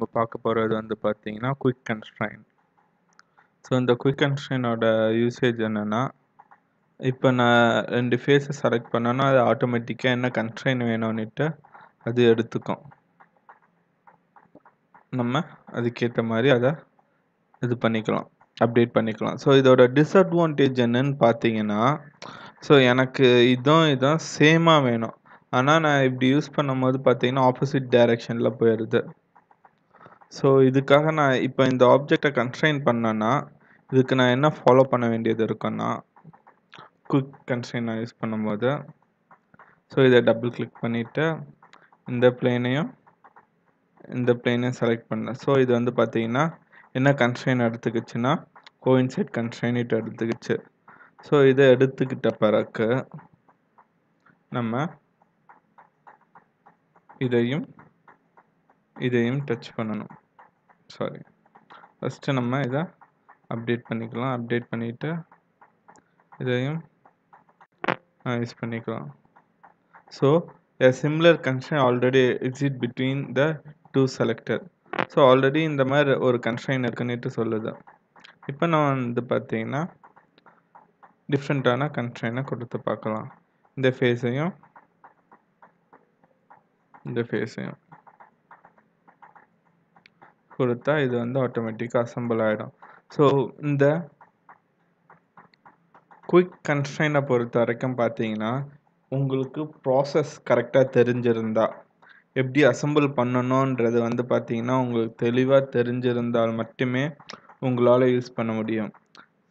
நம்ம பார்க்க போகிறது வந்து பார்த்தீங்கன்னா குயிக் கன்ஸ்ட்ரைன் ஸோ இந்த குயிக் கன்ஸ்ட்ரைனோட யூசேஜ் என்னென்னா இப்போ நான் ரெண்டு ஃபேஸை செலக்ட் பண்ணேன்னா அது ஆட்டோமேட்டிக்காக என்ன கன்ஸ்ட்ரைன் வேணும்னுட்டு அது எடுத்துக்கும். நம்ம அதுக்கேற்ற மாதிரி அதை இது பண்ணிக்கலாம் அப்டேட் பண்ணிக்கலாம். ஸோ இதோட டிஸ்அட்வான்டேஜ் என்னன்னு பார்த்தீங்கன்னா ஸோ எனக்கு இதுவும் இதுவும் சேமாக வேணும். ஆனால் நான் இப்படி யூஸ் பண்ணும்போது பார்த்தீங்கன்னா ஆப்போசிட் டைரெக்ஷனில் போயிடுது. ஸோ இதுக்காக நான் இப்போ இந்த ஆப்ஜெக்டை கன்ஸ்ட்ரெயின் பண்ணேன்னா இதுக்கு நான் என்ன ஃபாலோ பண்ண வேண்டியது இருக்குன்னா குவிக் கன்ஸ்ட்ரெயின் நான் யூஸ் பண்ணும்போது. ஸோ இதை டபுள் கிளிக் பண்ணிவிட்டு இந்த பிளேனையும் இந்த பிளேனையும் செலக்ட் பண்ணேன் ஸோ இது வந்து பார்த்தீங்கன்னா என்ன கன்ஸ்ட்ரெயின் எடுத்துக்கிச்சுன்னா கோயின்சைட் கன்ஸ்ட்ரைனிட் எடுத்துக்கிச்சு. ஸோ இதை எடுத்துக்கிட்ட பிறகு நம்ம இதையும் இதையும் டச் பண்ணணும். சாரி ஃபஸ்ட்டு நம்ம இதை அப்டேட் பண்ணிக்கலாம். அப்டேட் பண்ணிவிட்டு இதையும் யூஸ் பண்ணிக்கலாம். So a similar constraint already exist between the two selector. So already இந்த மாதிரி ஒரு கன்ஸ்ட்ரைன் இருக்குன்னுட்டு சொல்லுது. இப்போ நான் வந்து பார்த்தீங்கன்னா டிஃப்ரெண்ட்டான கன்ஸ்ட்ரைனை கொடுத்து பார்க்கலாம். இந்த ஃபேஸையும் இந்த ஃபேஸையும் கொடுத்தா இது வந்து ஆட்டோமேட்டிக்காக அசம்பிள் ஆகிடும் ஸோ இந்த குயிக் கன்ஸ்டைனை பொறுத்த வரைக்கும் பார்த்தீங்கன்னா உங்களுக்கு ப்ராசஸ் கரெக்டாக தெரிஞ்சிருந்தா எப்படி அசம்பிள் பண்ணணுன்றது வந்து பார்த்தீங்கன்னா உங்களுக்கு தெளிவாக தெரிஞ்சிருந்தால் மட்டுமே உங்களால் யூஸ் பண்ண முடியும்.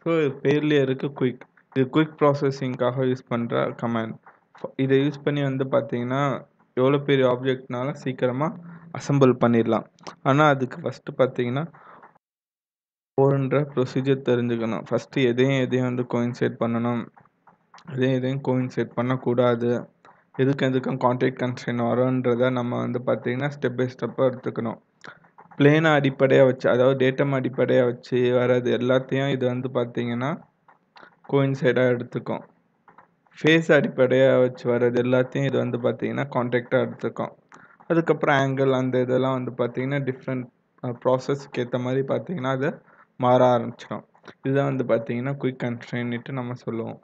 ஸோ பேர்லேயே இருக்குது குயிக் இது குயிக் ப்ராசஸிங்காக யூஸ் பண்ணுற கமெண்ட் இதை யூஸ் பண்ணி வந்து பார்த்தீங்கன்னா எவ்வளோ பெரிய ஆப்ஜெக்ட்னாலும் சீக்கிரமாக அசம்பிள் பண்ணிடலாம். ஆனால் அதுக்கு ஃபஸ்ட்டு பார்த்தீங்கன்னா போர்ன்ற ப்ரொசீஜர் தெரிஞ்சுக்கணும். ஃபஸ்ட்டு எதையும் எதையும் வந்து கோயின்சைட் பண்ணணும். எதையும் எதையும் கோயின்சைட் பண்ணக்கூடாது. எதுக்கு எதுக்கும் கான்ட்ராக்ட் கன்ஸ்ட்ரெயின் வரும்ன்றதை நம்ம வந்து பார்த்திங்கன்னா ஸ்டெப் பை ஸ்டெப்பாக எடுத்துக்கணும். பிளேனை அடிப்படையாக வச்சு அதாவது டேட்டம் அடிப்படையாக வச்சு வர்றது எல்லாத்தையும் இது வந்து பார்த்திங்கன்னா கோயின்சைடாக எடுத்துக்கும். ஃபேஸ் அடிப்படையாக வச்சு வர்றது எல்லாத்தையும் இது வந்து பார்த்திங்கன்னா கான்டாக்டாக எடுத்துக்கும். அதுக்கப்புறம் ஆங்கிள் அந்த இதெல்லாம் வந்து பார்த்திங்கன்னா டிஃப்ரெண்ட் ப்ராசஸ்க்கு ஏற்ற மாதிரி பார்த்திங்கன்னா அது மாற ஆரம்பிச்சிடும். இதுதான் வந்து பார்த்திங்கன்னா குயிக் கன்ஸ்ட்ரெயின்ட்டு நம்ம சொல்லுவோம்.